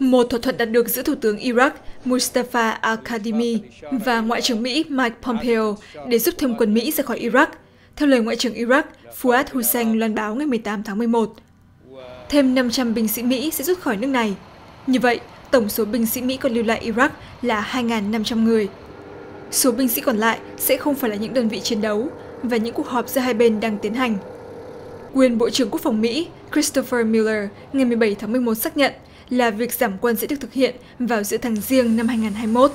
một thỏa thuận đạt được giữa thủ tướng i rắc mu sa a ka đi mi và ngoại trưởng mỹ mai Pompeo để giúp thêm quân mỹ ra khỏi i rắc theo lời ngoại trưởng i rắc Hussein hu loan báo ngày mười tám tháng mười một. Thêm năm trăm binh sĩ mỹ sẽ rút khỏi nước này. Như vậy, tổng số binh sĩ mỹ còn lưu lại i rắc là hai ngàn năm trăm người. Số binh sĩ còn lại sẽ không phải là những đơn vị chiến đấu và những cuộc họp giữa hai bên đang tiến hành. Quyền bộ trưởng quốc phòng mỹ christopher miller ngày mười bảy tháng mười một xác nhận là việc giảm quân sẽ được thực hiện vào giữa tháng giêng năm hai ngàn hai mốt.